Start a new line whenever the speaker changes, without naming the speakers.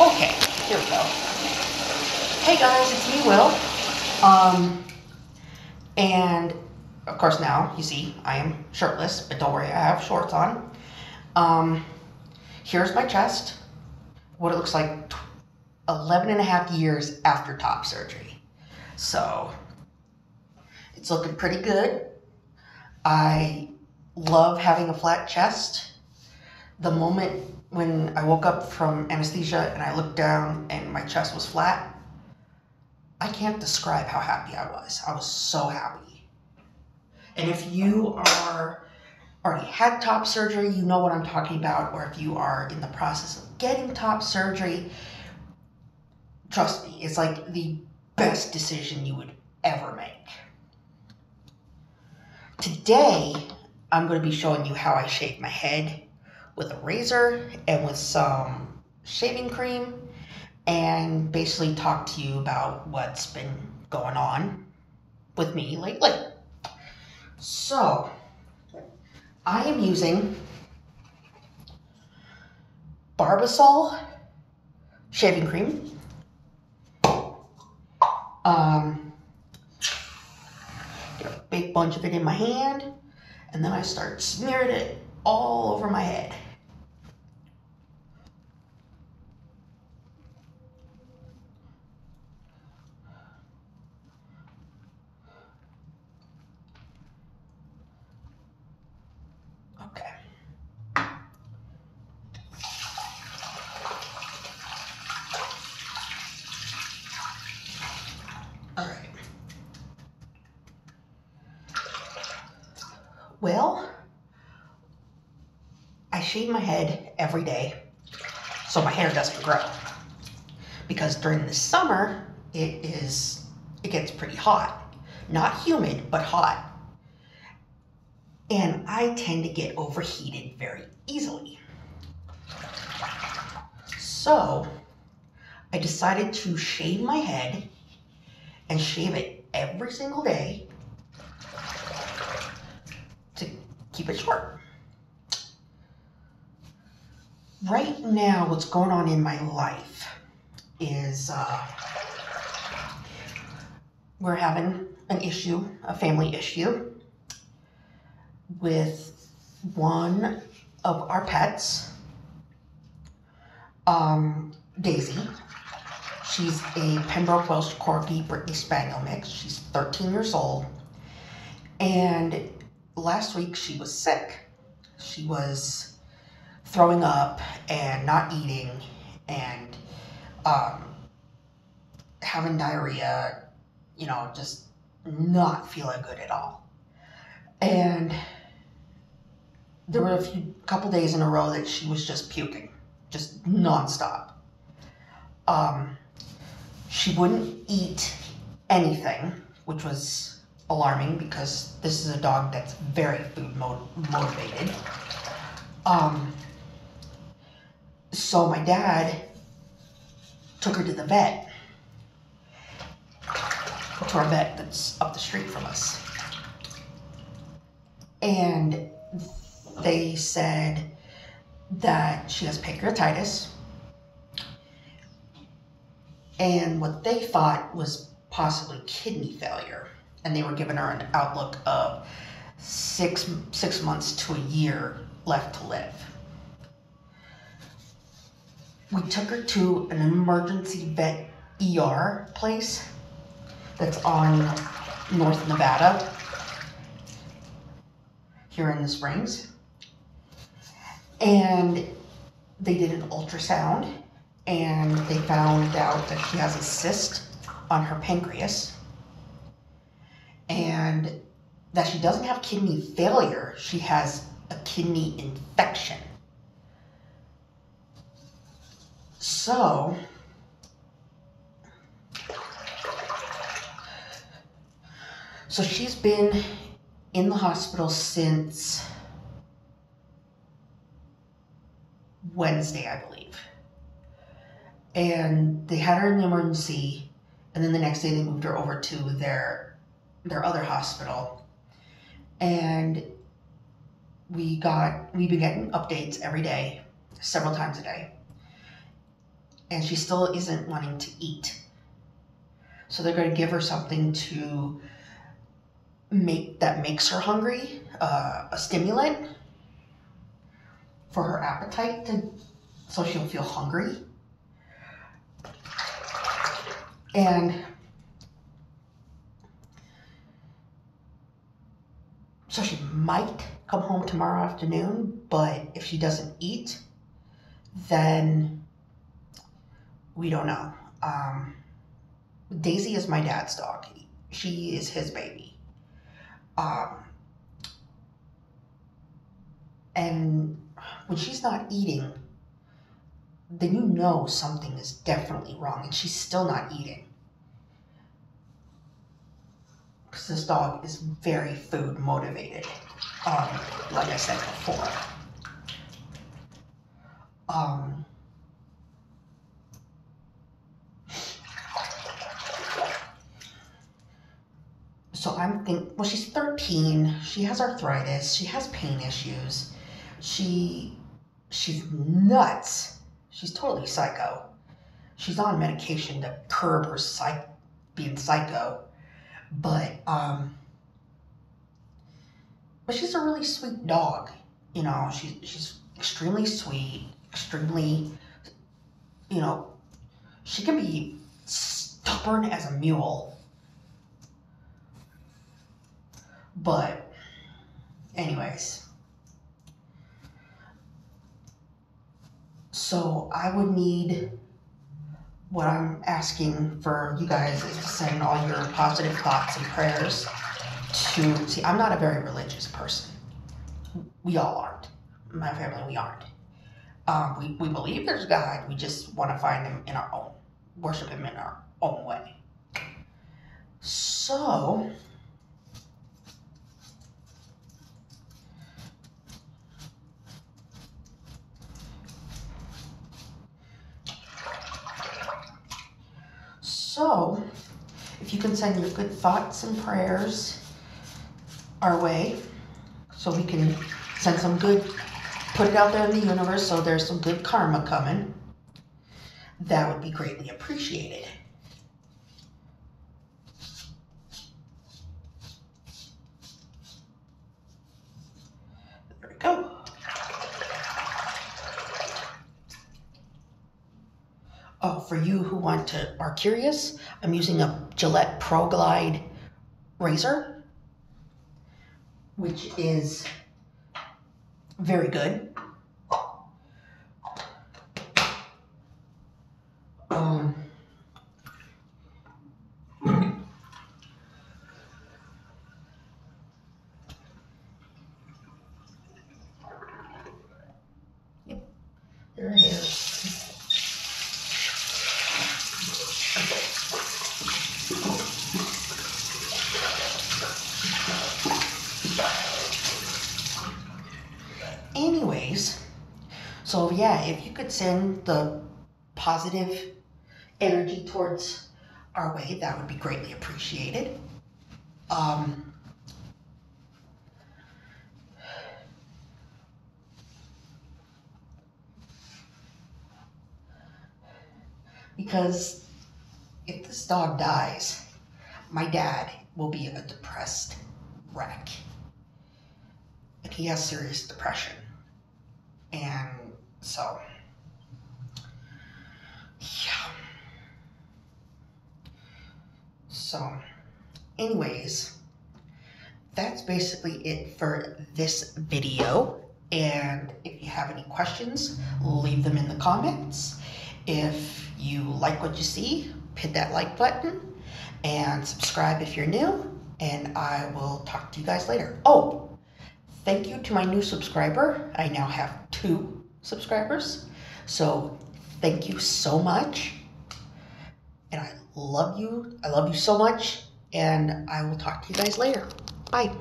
Okay, here we go. Hey guys, it's me, Will. Um, and of course now, you see, I am shirtless, but don't worry, I have shorts on. Um, here's my chest, what it looks like 11 and a half years after top surgery. So, it's looking pretty good. I love having a flat chest. The moment when I woke up from anesthesia and I looked down and my chest was flat, I can't describe how happy I was. I was so happy. And if you are already had top surgery, you know what I'm talking about, or if you are in the process of getting top surgery, trust me, it's like the best decision you would ever make. Today, I'm going to be showing you how I shave my head with a razor and with some shaving cream and basically talk to you about what's been going on with me lately. So, I am using Barbasol shaving cream. Um, get a big bunch of it in my hand, and then I start smearing it all over my head. Okay. All right. Well, I shave my head every day so my hair doesn't grow. Because during the summer, it is it gets pretty hot. Not humid, but hot. And I tend to get overheated very easily. So, I decided to shave my head and shave it every single day to keep it short. Right now, what's going on in my life is uh, we're having an issue, a family issue, with one of our pets, um, Daisy. She's a Pembroke Welsh Corgi Brittany Spaniel mix. She's 13 years old. And last week she was sick. She was throwing up and not eating and um, having diarrhea, you know, just not feeling good at all. And there were a few couple days in a row that she was just puking, just nonstop. Um, she wouldn't eat anything, which was alarming because this is a dog that's very food mo- motivated. Um, so my dad took her to the vet, to our vet that's up the street from us. And they said that she has pancreatitis. And what they thought was possibly kidney failure. And they were giving her an outlook of six, six months to a year left to live. We took her to an emergency vet ER place that's on North Nevada here in the Springs. And they did an ultrasound and they found out that she has a cyst on her pancreas and that she doesn't have kidney failure, she has a kidney infection. So, so she's been in the hospital since Wednesday, I believe. And they had her in the emergency, and then the next day they moved her over to their their other hospital. And we got we've been getting updates every day, several times a day. and she still isn't wanting to eat. So they're going to give her something to make that makes her hungry, uh, a stimulant for her appetite to so she'll feel hungry. And so she might come home tomorrow afternoon, but if she doesn't eat, then we don't know. Um, Daisy is my dad's dog. She is his baby. Um, and when she's not eating, then you know something is definitely wrong, and she's still not eating. This dog is very food motivated, um, like I said before. Um, so I'm thinking, well, she's 13. She has arthritis. She has pain issues. She, she's nuts. She's totally psycho. She's on medication to curb her psych, being psycho. But, um, but she's a really sweet dog. You know, she's, she's extremely sweet, extremely, you know, she can be stubborn as a mule. But, anyways. So I would need what I'm asking for you guys is to send all your positive thoughts and prayers to see I'm not a very religious person. We all aren't. My family we aren't. Um, we, we believe there's God. We just want to find him in our own worship him in our own way. So So, if you can send your good thoughts and prayers our way, so we can send some good, put it out there in the universe so there's some good karma coming, that would be greatly appreciated. There we go. Oh, for you who want to are curious, I'm using a Gillette Pro Glide razor, which is very good. Um, yep, there it is. Anyways, so yeah, if you could send the positive energy towards our way, that would be greatly appreciated. Um, because if this dog dies, my dad will be a depressed wreck. Like he has serious depression. And so, yeah. So, anyways, that's basically it for this video. And if you have any questions, leave them in the comments. If you like what you see, hit that like button and subscribe if you're new. And I will talk to you guys later. Oh, thank you to my new subscriber. I now have two subscribers. So thank you so much. And I love you. I love you so much. And I will talk to you guys later. Bye.